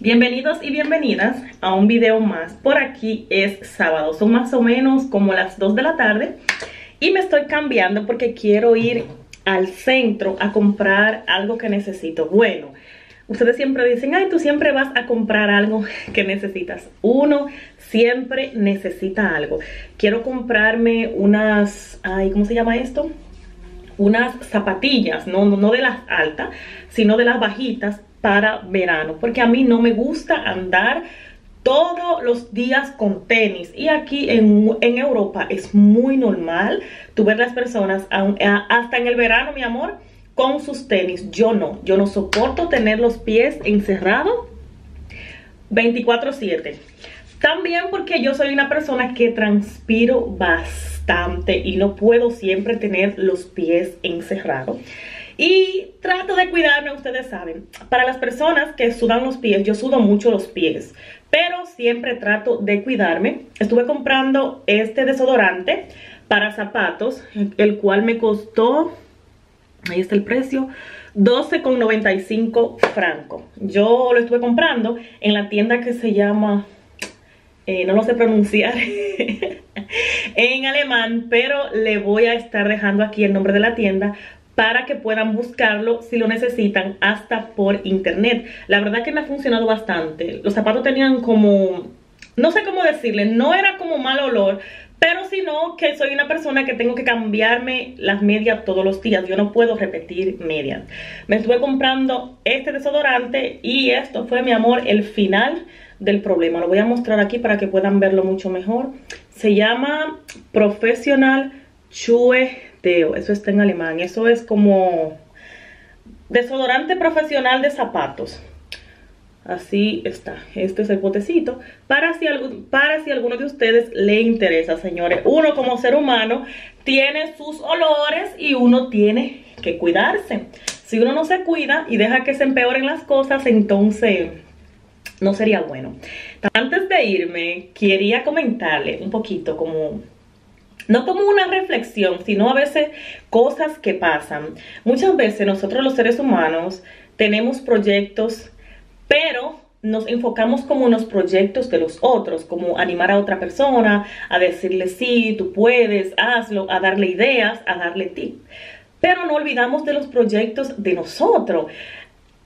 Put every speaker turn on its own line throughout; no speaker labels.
Bienvenidos y bienvenidas a un video más. Por aquí es sábado, son más o menos como las 2 de la tarde y me estoy cambiando porque quiero ir al centro a comprar algo que necesito. Bueno, ustedes siempre dicen, ay, tú siempre vas a comprar algo que necesitas. Uno siempre necesita algo. Quiero comprarme unas, ay, ¿cómo se llama esto? Unas zapatillas, no, no de las altas, sino de las bajitas para verano, porque a mí no me gusta andar todos los días con tenis y aquí en, en Europa es muy normal tú ver las personas hasta en el verano mi amor con sus tenis, yo no, yo no soporto tener los pies encerrados 24/7 también porque yo soy una persona que transpiro bastante y no puedo siempre tener los pies encerrados y trato de cuidarme, ustedes saben. Para las personas que sudan los pies, yo sudo mucho los pies. Pero siempre trato de cuidarme. Estuve comprando este desodorante para zapatos, el cual me costó, ahí está el precio, 12,95 franco. Yo lo estuve comprando en la tienda que se llama, eh, no lo sé pronunciar en alemán, pero le voy a estar dejando aquí el nombre de la tienda para que puedan buscarlo si lo necesitan hasta por internet. La verdad que me ha funcionado bastante. Los zapatos tenían como, no sé cómo decirle, no era como mal olor, pero si no, que soy una persona que tengo que cambiarme las medias todos los días. Yo no puedo repetir medias. Me estuve comprando este desodorante y esto fue, mi amor, el final del problema. Lo voy a mostrar aquí para que puedan verlo mucho mejor. Se llama Professional Chue eso está en alemán, eso es como desodorante profesional de zapatos. Así está, este es el potecito. Para si, para si alguno de ustedes le interesa, señores. Uno como ser humano tiene sus olores y uno tiene que cuidarse. Si uno no se cuida y deja que se empeoren las cosas, entonces no sería bueno. Antes de irme, quería comentarle un poquito como no como una reflexión, sino a veces cosas que pasan. Muchas veces nosotros los seres humanos tenemos proyectos, pero nos enfocamos como en los proyectos de los otros, como animar a otra persona, a decirle sí, tú puedes, hazlo, a darle ideas, a darle tips. Pero no olvidamos de los proyectos de nosotros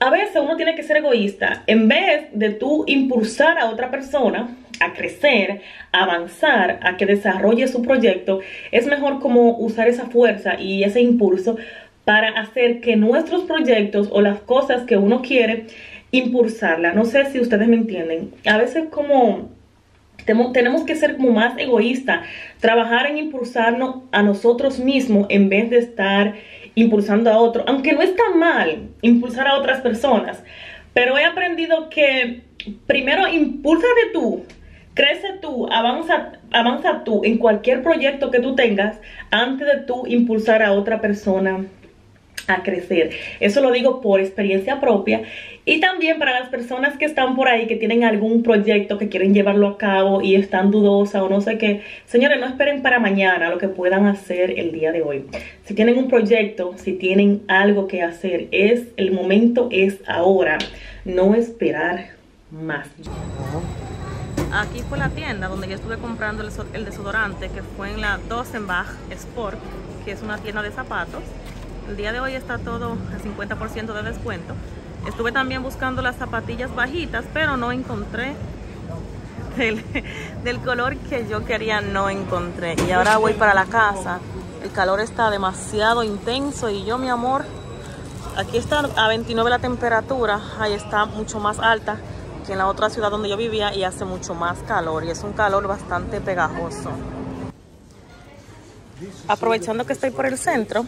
a veces uno tiene que ser egoísta. En vez de tú impulsar a otra persona a crecer, a avanzar, a que desarrolle su proyecto, es mejor como usar esa fuerza y ese impulso para hacer que nuestros proyectos o las cosas que uno quiere, impulsarla. No sé si ustedes me entienden. A veces como tenemos que ser como más egoístas, trabajar en impulsarnos a nosotros mismos en vez de estar impulsando a otro, aunque no está mal impulsar a otras personas, pero he aprendido que primero impulsate tú, crece tú, avanza, avanza tú en cualquier proyecto que tú tengas antes de tú impulsar a otra persona a crecer. Eso lo digo por experiencia propia y también para las personas que están por ahí que tienen algún proyecto que quieren llevarlo a cabo y están dudosa o no sé qué. Señores, no esperen para mañana lo que puedan hacer el día de hoy. Si tienen un proyecto, si tienen algo que hacer, es el momento es ahora, no esperar más. Aquí fue la tienda donde yo estuve comprando el desodorante que fue en la Dosenbach Sport, que es una tienda de zapatos. El día de hoy está todo a 50% de descuento. Estuve también buscando las zapatillas bajitas, pero no encontré del, color que yo quería, no encontré. Y ahora voy para la casa. El calor está demasiado intenso y yo, mi amor, aquí está a 29 la temperatura. Ahí está mucho más alta que en la otra ciudad donde yo vivía y hace mucho más calor. Y es un calor bastante pegajoso. Aprovechando que estoy por el centro,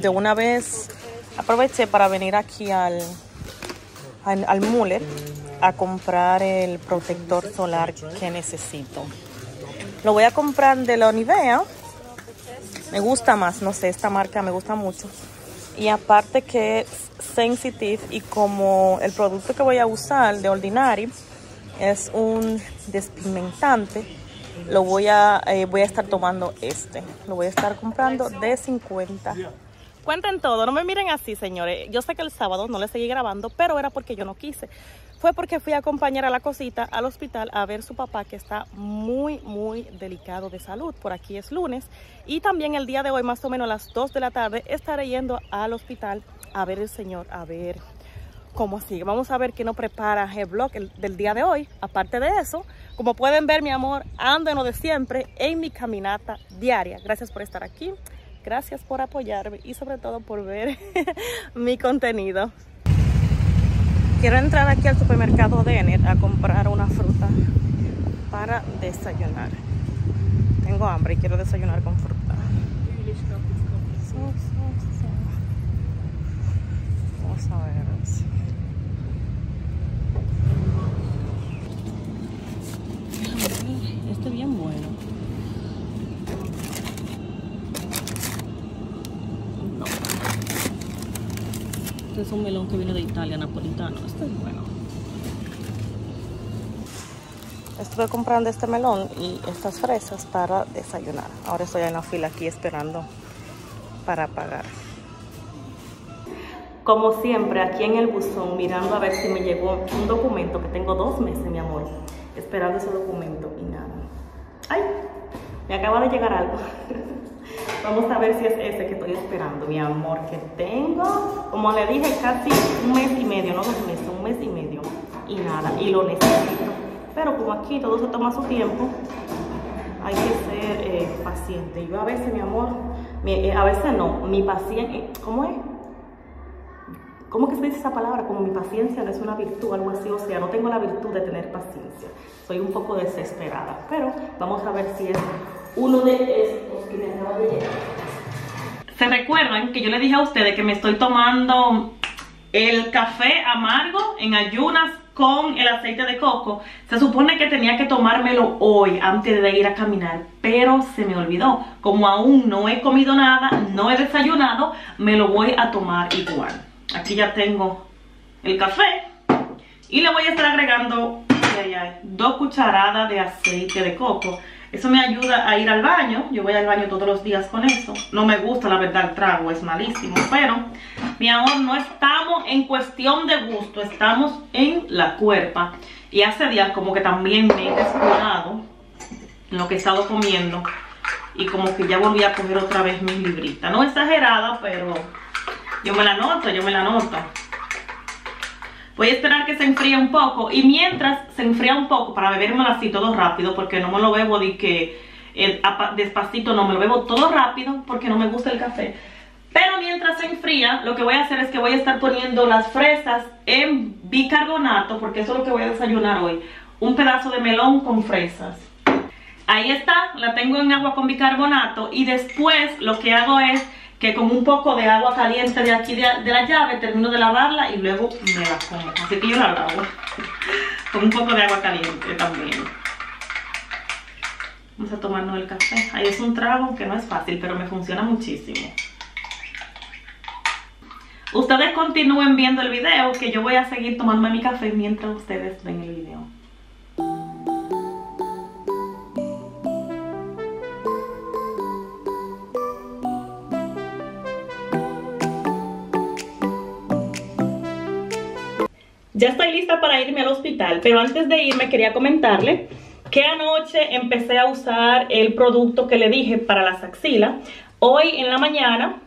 de una vez aproveché para venir aquí al, al, al Muller a comprar el protector solar que necesito. Lo voy a comprar de la Nivea. Me gusta más, no sé, esta marca me gusta mucho. Y aparte que es sensitive y como el producto que voy a usar de Ordinary es un despigmentante lo voy a, eh, voy a estar tomando este. Lo voy a estar comprando de 50. Cuenten todo, no me miren así, señores. Yo sé que el sábado no le seguí grabando, pero era porque yo no quise. Fue porque fui a acompañar a la cosita al hospital a ver su papá que está muy, muy delicado de salud. Por aquí es lunes. Y también el día de hoy, más o menos a las 2 de la tarde, estaré yendo al hospital a ver el señor, a ver cómo sigue. Vamos a ver qué nos prepara el blog del día de hoy. Aparte de eso, como pueden ver, mi amor, ando de siempre en mi caminata diaria. Gracias por estar aquí. Gracias por apoyarme y sobre todo por ver mi contenido. Quiero entrar aquí al supermercado Denner a comprar una fruta para desayunar. Tengo hambre y quiero desayunar con fruta. Vamos a ver. Este bien bueno. Este es un melón que viene de Italia, napolitano. Este es bueno. Estuve comprando este melón y estas fresas para desayunar. Ahora estoy en la fila aquí esperando para pagar. Como siempre, aquí en el buzón, mirando a ver si me llegó un documento que tengo dos meses, mi amor, esperando ese documento y nada. ¡Ay! Me acaba de llegar algo. Vamos a ver si es ese que estoy esperando, mi amor, que tengo, como le dije, casi un mes y medio, no dos meses, un mes y medio. Y nada, y lo necesito. Pero como aquí todo se toma su tiempo, hay que ser eh, paciente. Yo a veces, mi amor, eh, a veces no, mi paciencia, ¿cómo es? ¿Cómo que se dice esa palabra? Como mi paciencia no es una virtud, algo así. O sea, no tengo la virtud de tener paciencia. Soy un poco desesperada. Pero vamos a ver si es uno de estos que me acaba de llegar. ¿Se recuerdan que yo le dije a ustedes que me estoy tomando el café amargo en ayunas con el aceite de coco? Se supone que tenía que tomármelo hoy antes de ir a caminar, pero se me olvidó. Como aún no he comido nada, no he desayunado, me lo voy a tomar igual. Aquí ya tengo el café y le voy a estar agregando dos cucharadas de aceite de coco. Eso me ayuda a ir al baño. Yo voy al baño todos los días con eso. No me gusta, la verdad, el trago. Es malísimo. Pero, mi amor, no estamos en cuestión de gusto. Estamos en la cuerpa. Y hace días como que también me he descuidado en lo que he estado comiendo. Y como que ya volví a coger otra vez mi librita. No exagerada, pero yo me la noto, yo me la noto. Voy a esperar que se enfríe un poco y mientras se enfría un poco para bebérmelo así todo rápido porque no me lo bebo de que eh, despacito, no me lo bebo todo rápido porque no me gusta el café. Pero mientras se enfría, lo que voy a hacer es que voy a estar poniendo las fresas en bicarbonato porque eso es lo que voy a desayunar hoy. Un pedazo de melón con fresas. Ahí está, la tengo en agua con bicarbonato y después lo que hago es que con un poco de agua caliente de aquí de, la llave termino de lavarla y luego me la como. Así que yo la lavo con un poco de agua caliente también. Vamos a tomarnos el café. Ahí es un trago que no es fácil, pero me funciona muchísimo. Ustedes continúen viendo el video, que yo voy a seguir tomando mi café mientras ustedes ven el video. Ya estoy lista para irme al hospital, pero antes de irme quería comentarle que anoche empecé a usar el producto que le dije para las axilas. Hoy en la mañana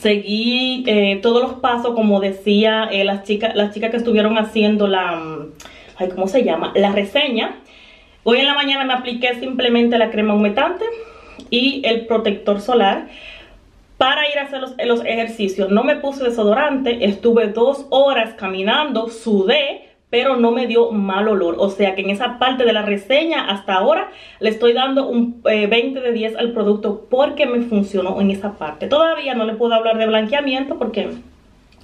seguí eh, todos los pasos como decía eh, las, chicas, las chicas que estuvieron haciendo la, mm, ay, ¿cómo se llama? La reseña. Hoy en la mañana me apliqué simplemente la crema humectante y el protector solar para ir a hacer los, ejercicios. No me puse desodorante, estuve dos horas caminando, sudé, pero no me dio mal olor. O sea que en esa parte de la reseña hasta ahora le estoy dando un 20 eh, de 10 al producto porque me funcionó en esa parte. Todavía no le puedo hablar de blanqueamiento porque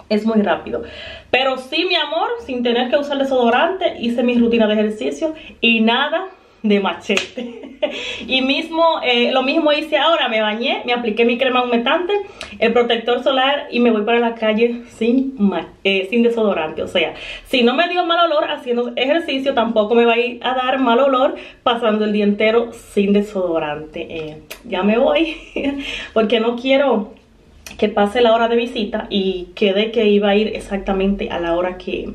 es muy rápido. Pero sí, mi amor, sin tener que usar desodorante, hice mi rutina de ejercicio y nada de machete. y mismo, eh, lo mismo hice ahora, me bañé, me apliqué mi crema humectante, el protector solar y me voy para la calle sin, eh, sin desodorante. O sea, si no me dio mal olor haciendo ejercicio, tampoco me va a ir a dar mal olor pasando el día entero sin desodorante. Eh, ya me voy, porque no quiero que pase la hora de visita y quede que iba a ir exactamente a la hora que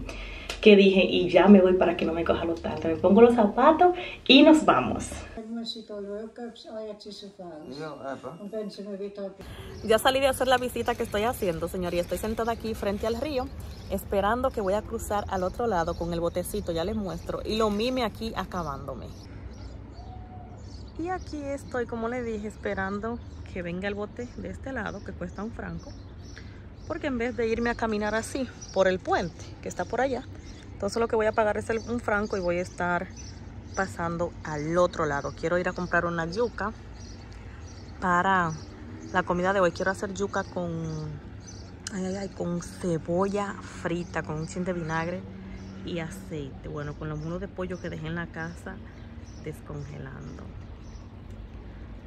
que dije y ya me voy para que no me coja lo tanto. Me pongo los zapatos y nos vamos. Ya salí de hacer la visita que estoy haciendo, señor, estoy sentada aquí frente al río, esperando que voy a cruzar al otro lado con el botecito, ya les muestro, y lo mime aquí acabándome. Y aquí estoy, como le dije, esperando que venga el bote de este lado, que cuesta un franco, porque en vez de irme a caminar así, por el puente, que está por allá, entonces lo que voy a pagar es un franco y voy a estar pasando al otro lado. Quiero ir a comprar una yuca para la comida de hoy. Quiero hacer yuca con, con cebolla frita, con un chin de vinagre y aceite. Bueno, con los mulos de pollo que dejé en la casa descongelando.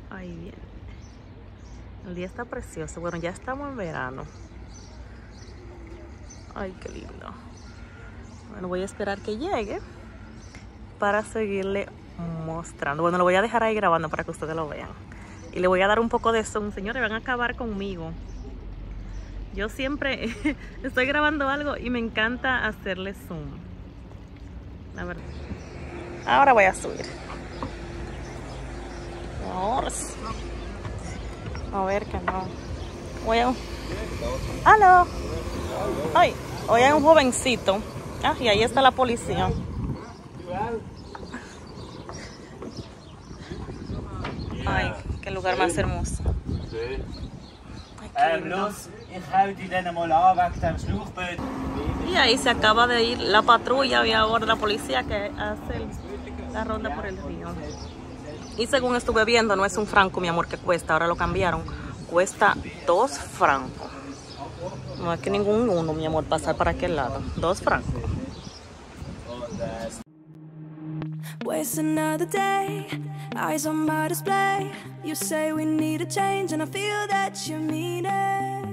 Ahí bien. El día está precioso. Bueno, ya estamos en verano. Ay, qué lindo. Bueno, voy a esperar que llegue para seguirle mostrando. Bueno, lo voy a dejar ahí grabando para que ustedes lo vean. Y le voy a dar un poco de zoom. Señores, van a acabar conmigo. Yo siempre estoy grabando algo y me encanta hacerle zoom. La verdad. Ahora voy a subir. A ver que no. Voy a... ¡Ay! Hoy hay un jovencito Ah, y ahí está la policía. Ay, qué lugar más hermoso. y ahí se acaba de ir la patrulla y ahora la policía que hace la ronda por el río. Y según estuve viendo, no es un franco, mi amor, que cuesta, ahora lo cambiaron. Cuesta dos francos. No hay que ningún uno, mi amor, pasar para aquel lado. Dos francos. Waste another day, eyes on my display. You say we need a change, and I feel that you mean it.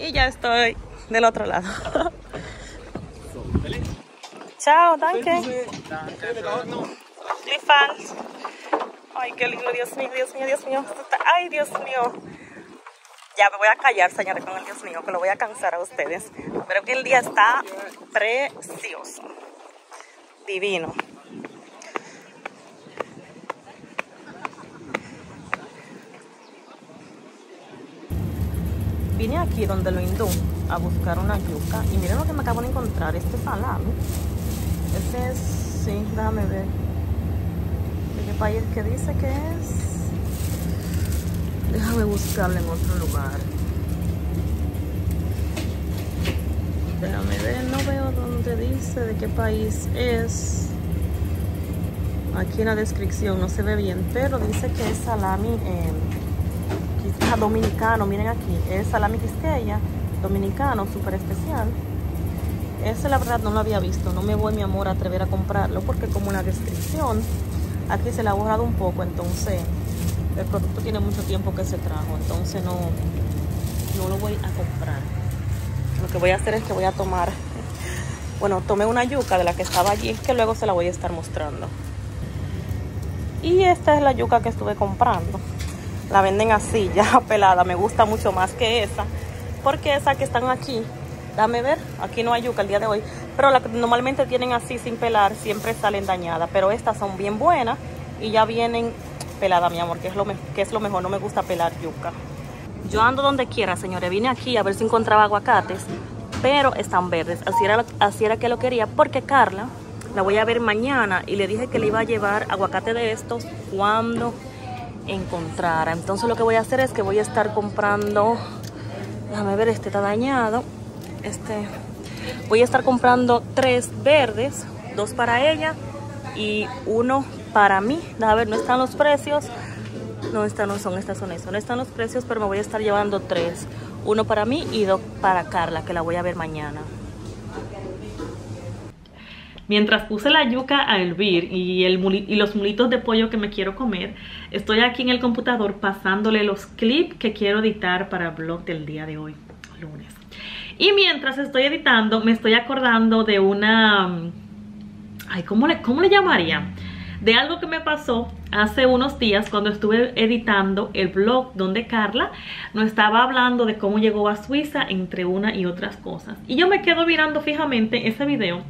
Y ya estoy del otro lado. Chao, danke. Ay, qué lindo, Dios mío, Dios mío, Dios mío. Ay, Dios mío. Ya me voy a callar, señores, con el Dios mío, que lo voy a cansar a ustedes. Pero que el día está precioso. Divino. Vine aquí donde lo hindú a buscar una yuca y miren lo que me acabo de encontrar, este salami. Este es, sí, déjame ver. ¿De qué país que dice que es? Déjame buscarla en otro lugar. Déjame ver, no veo dónde dice de qué país es. Aquí en la descripción no se ve bien, pero dice que es salami eh, dominicano. Miren aquí, es salami quisqueya dominicano, súper especial. Ese la verdad no lo había visto, no me voy mi amor a atrever a comprarlo porque como en la descripción aquí se le ha borrado un poco, entonces el producto tiene mucho tiempo que se trajo, entonces no, no lo voy a comprar. Lo que voy a hacer es que voy a tomar, bueno, tomé una yuca de la que estaba allí, que luego se la voy a estar mostrando. Y esta es la yuca que estuve comprando. La venden así, ya pelada, me gusta mucho más que esa, porque esa que están aquí, dame ver, aquí no hay yuca el día de hoy, pero la que normalmente tienen así sin pelar, siempre salen dañadas, pero estas son bien buenas y ya vienen pelada, mi amor, que es, lo que es lo mejor. No me gusta pelar yuca. Yo ando donde quiera, señores. Vine aquí a ver si encontraba aguacates, pero están verdes. Así era, así era que lo quería, porque Carla la voy a ver mañana y le dije que le iba a llevar aguacate de estos cuando encontrara. Entonces lo que voy a hacer es que voy a estar comprando, déjame ver, este está dañado. Este, voy a estar comprando tres verdes, dos para ella y uno para mí. A ver, no están los precios. No, están, no son, estas son eso. No están los precios, pero me voy a estar llevando tres. Uno para mí y dos para Carla, que la voy a ver mañana. mientras puse la yuca a hervir y, el y los mulitos de pollo que me quiero comer, estoy aquí en el computador pasándole los clips que quiero editar para el blog del día de hoy, lunes. Y mientras estoy editando, me estoy acordando de una... Ay, ¿cómo le, cómo le llamaría? De algo que me pasó hace unos días cuando estuve editando el blog donde Carla nos estaba hablando de cómo llegó a Suiza entre una y otras cosas. Y yo me quedo mirando fijamente ese video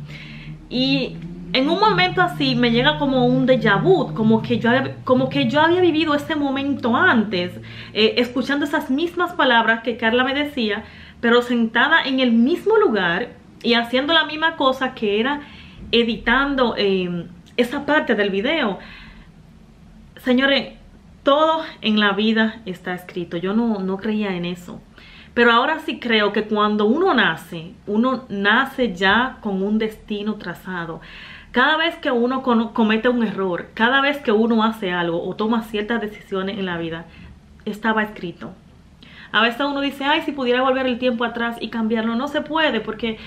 y en un momento así me llega como un déjà vu, como que yo, como que yo había vivido ese momento antes, eh, escuchando esas mismas palabras que Carla me decía, pero sentada en el mismo lugar y haciendo la misma cosa que era editando eh, esa parte del video. Señores, todo en la vida está escrito. Yo no, no creía en eso. Pero ahora sí creo que cuando uno nace, uno nace ya con un destino trazado. Cada vez que uno comete un error, cada vez que uno hace algo o toma ciertas decisiones en la vida, estaba escrito. A veces uno dice, ay, si pudiera volver el tiempo atrás y cambiarlo, no se puede porque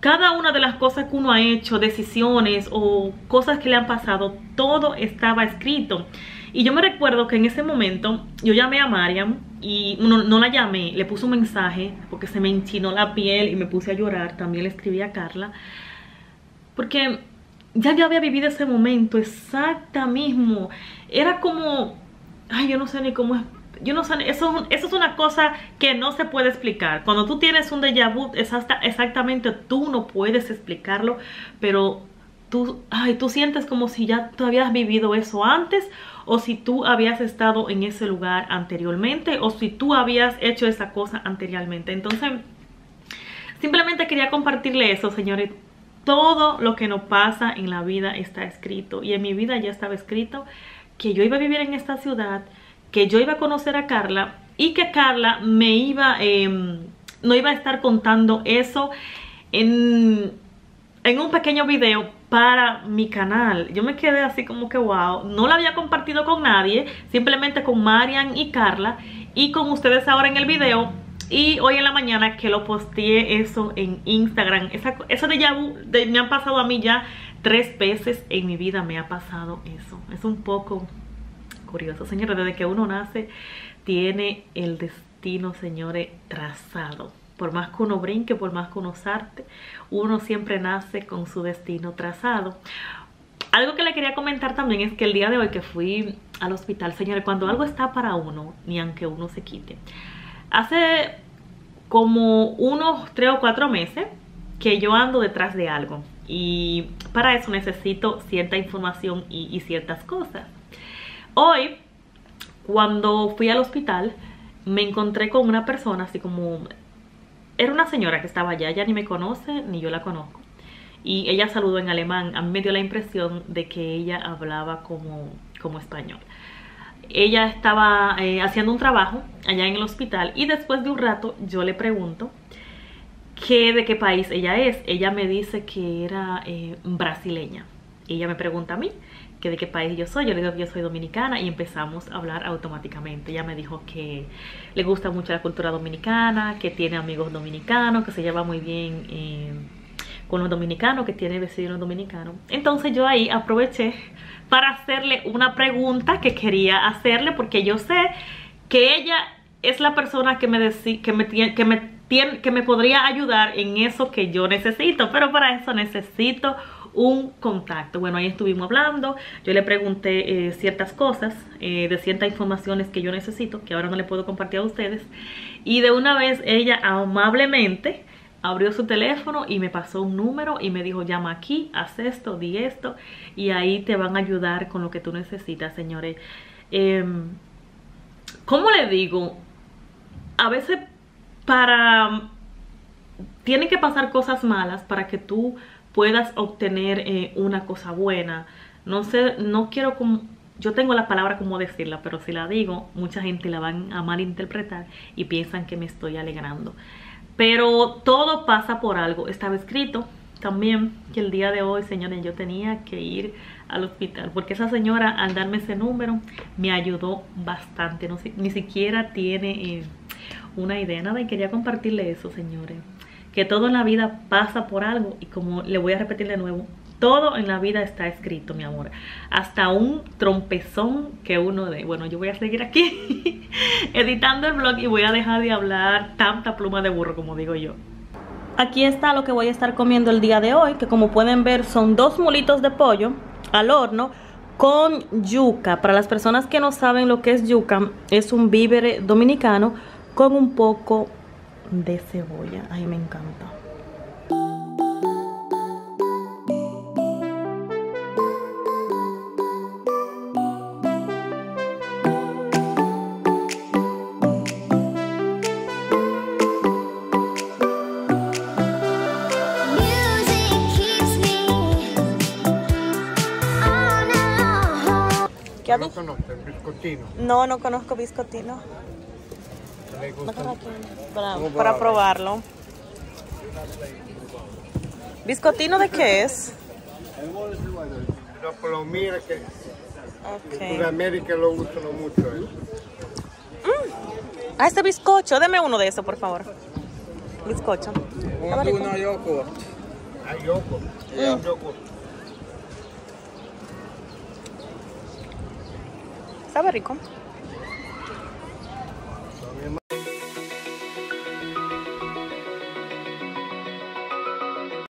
cada una de las cosas que uno ha hecho, decisiones o cosas que le han pasado, todo estaba escrito. Y yo me recuerdo que en ese momento yo llamé a Mariam y no, no, la llamé, le puse un mensaje porque se me enchinó la piel y me puse a llorar. También le escribí a Carla. Porque ya yo había vivido ese momento exacta mismo. Era como, ay, yo no sé ni cómo yo no sé, eso, eso es una cosa que no se puede explicar. Cuando tú tienes un déjà vu, exactamente tú no puedes explicarlo, pero tú, ay, tú sientes como si ya tú habías vivido eso antes o si tú habías estado en ese lugar anteriormente o si tú habías hecho esa cosa anteriormente. Entonces, simplemente quería compartirle eso, señores. Todo lo que nos pasa en la vida está escrito y en mi vida ya estaba escrito que yo iba a vivir en esta ciudad, que yo iba a conocer a Carla y que Carla me iba, em, no iba a estar contando eso en, en un pequeño video para mi canal. Yo me quedé así como que wow, no la había compartido con nadie, simplemente con Marian y Carla y con ustedes ahora en el video. Y hoy en la mañana que lo posteé eso en Instagram, esa, eso de ya me han pasado a mí ya tres veces en mi vida me ha pasado eso. Es un poco curioso, señores, desde que uno nace tiene el destino, señores, trazado. Por más que uno brinque, por más que uno sarte, uno siempre nace con su destino trazado. Algo que le quería comentar también es que el día de hoy que fui al hospital, señores, cuando algo está para uno, ni aunque uno se quite. Hace como unos tres o cuatro meses que yo ando detrás de algo y para eso necesito cierta información y, y ciertas cosas. Hoy, cuando fui al hospital, me encontré con una persona así como... Era una señora que estaba allá, ella ni me conoce ni yo la conozco. Y ella saludó en alemán. A mí me dio la impresión de que ella hablaba como, como español. Ella estaba eh, haciendo un trabajo allá en el hospital y después de un rato yo le pregunto que de qué país ella es. Ella me dice que era eh, brasileña. ella me pregunta a mí de qué país yo soy, yo le digo que yo soy dominicana y empezamos a hablar automáticamente. Ella me dijo que le gusta mucho la cultura dominicana, que tiene amigos dominicanos, que se lleva muy bien eh, con los dominicanos, que tiene vecinos dominicanos. Entonces yo ahí aproveché para hacerle una pregunta que quería hacerle porque yo sé que ella es la persona que me, que me, que me, que me podría ayudar en eso que yo necesito, pero para eso necesito un contacto. Bueno, ahí estuvimos hablando, yo le pregunté eh, ciertas cosas, eh, de ciertas informaciones que yo necesito, que ahora no le puedo compartir a ustedes. Y de una vez ella amablemente abrió su teléfono y me pasó un número y me dijo llama aquí, haz esto, di esto y ahí te van a ayudar con lo que tú necesitas, señores. Em, ¿Cómo le digo? A veces para... Tienen que pasar cosas malas para que tú puedas obtener eh, una cosa buena. No sé, no quiero como... Yo tengo la palabra como decirla, pero si la digo, mucha gente la van a malinterpretar y piensan que me estoy alegrando. Pero todo pasa por algo. Estaba escrito también que el día de hoy, señores, yo tenía que ir al hospital. Porque esa señora, al darme ese número, me ayudó bastante. No, ni siquiera tiene eh, una idea. Nada, y quería compartirle eso, señores que todo en la vida pasa por algo y como le voy a repetir de nuevo, todo en la vida está escrito, mi amor. Hasta un trompezón que uno de... Bueno, yo voy a seguir aquí editando el blog y voy a dejar de hablar tanta pluma de burro, como digo yo. Aquí está lo que voy a estar comiendo el día de hoy, que como pueden ver son dos mulitos de pollo al horno con yuca. Para las personas que no saben lo que es yuca, es un víver dominicano con un poco de cebolla. Ay, me encanta.
Music keeps me on alone.
¿Qué
No conocen biscotino.
No, no conozco biscotino. Para,
¿Cómo
para probarlo. ¿Biscotino de qué es?
No, pero mira que en
Ok.
América lo usan mucho. ¿eh?
Ah, este bizcocho. Deme uno de esos, por favor. Bizcocho. Está rico.
yogur.
Hay yogur. Hay yogur.
Sabe rico. Am I